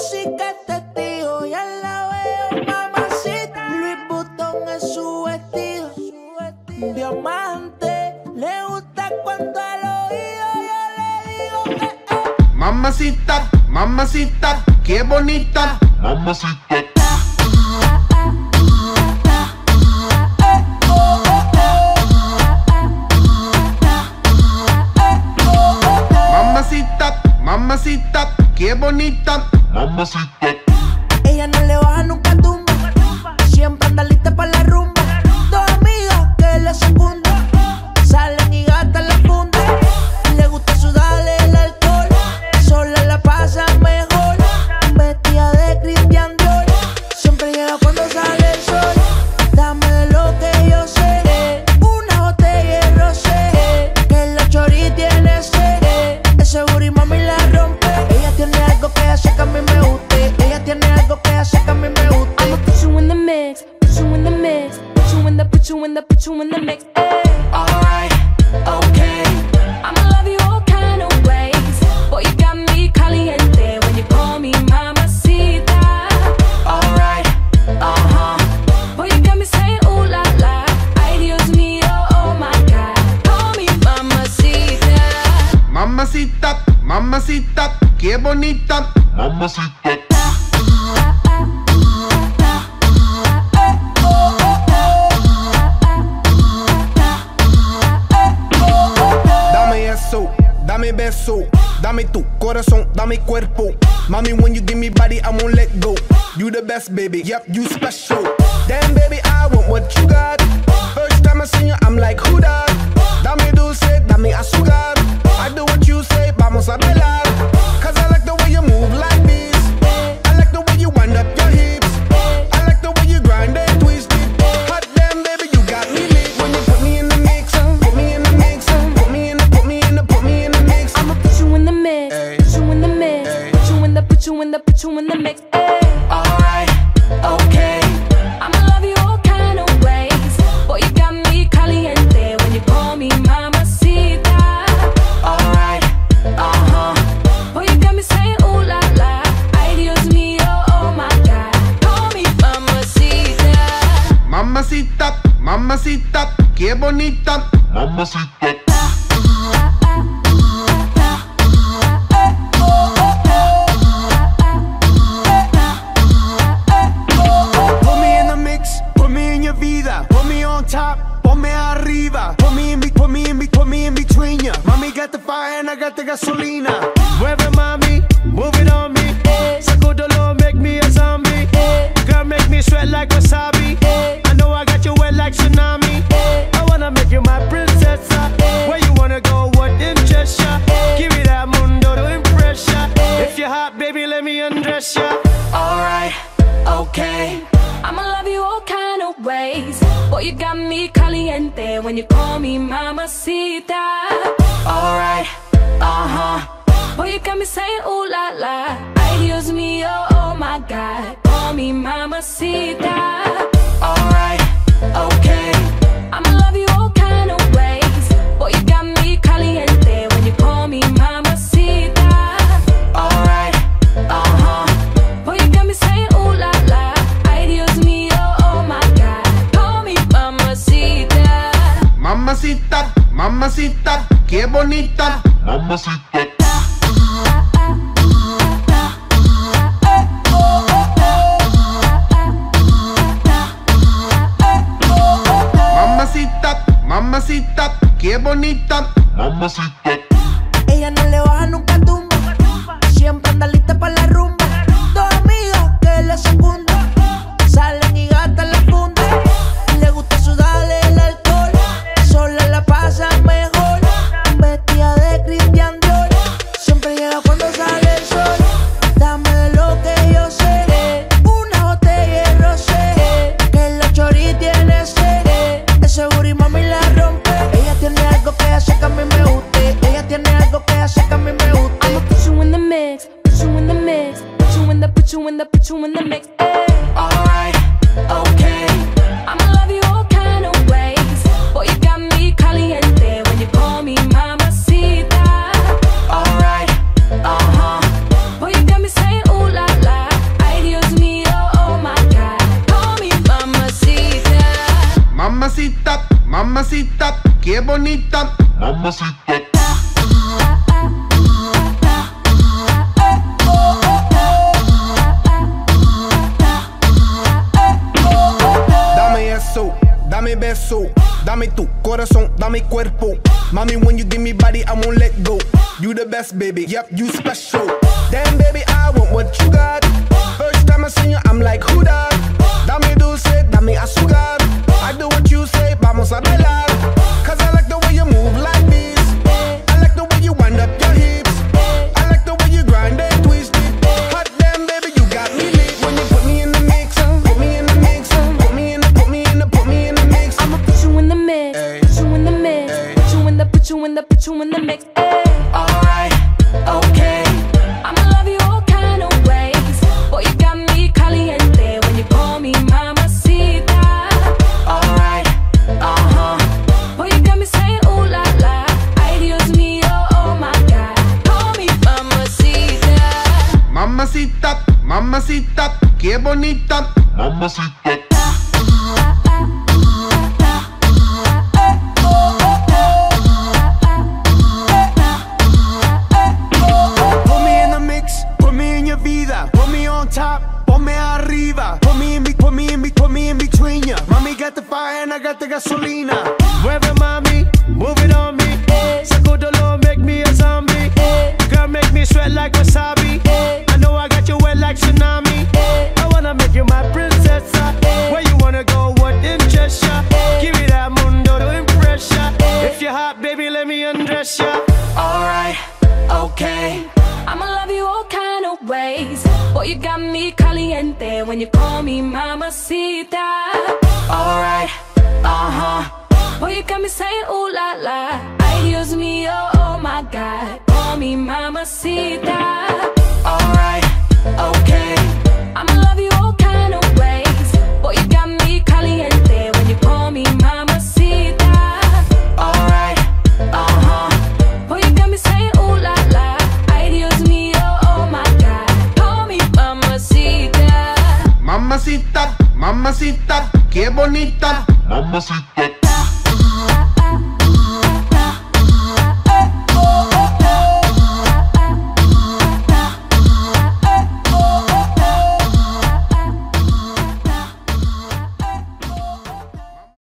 música es testigo, ya la veo, mamacita. Luis Butón es su vestido, diamante. Le gusta cuando al oído yo le digo que eh. Mamacita, mamacita, qué bonita. Mamacita. mamacita, qué bonita. Mamacita. qué bonita. Mamacita. Dame eso, dame beso, dame tu corazón, dame cuerpo. Mommy, when you give me body, I won't let go. You the best, baby. Yep, you special. Damn, baby, I want what you got. First time I seen you, I'm like, who that? mamacita, mamacita, qué bonita, mamacita. Put me in the mix, put me in your vida, put me on top, put me arriba, put me in, put me in, put me in between ya. Mommy got the fire and I got the gasolina. Mueve mami, move it on me, sacudo lo, make me a zombie, girl make me sweat like wasabi. I'ma love you all kind of ways. Boy, you got me caliente When you call me mamacita Alright, uh-huh. Boy, you got me saying ooh la la. Ay, Dios mío, oh, oh my God. Call me mamacita bonita. Mamacita. Mamacita, mamacita, qué bonita. Mamacita. Qué bonita. Mamacita. Dame eso, dame beso, dame tu corazón, dame cuerpo. Mommy, when you give me body, I won't let go. You the best, baby. Yep, you special. Damn, baby, I want what you got. First time I see you, I'm like, who that? Mamacita, qué bonita. Mamacita. Put me in the mix, put me in your vida, put me on top, ponme arriba, put me in, be- put me in, be- put me in between ya. Mommy got the fire and I got the gasolina. Mueve mami, ya? Give me that mundo to impress ya. If you're hot, baby, let me undress ya. Alright, okay. I'ma love you all kind of ways. Boy, you got me caliente when you call me mamacita. Alright, uh huh. Boy, you got me saying ooh la la. Ay Dios mío, oh my God. Call me mamacita. Mamacita.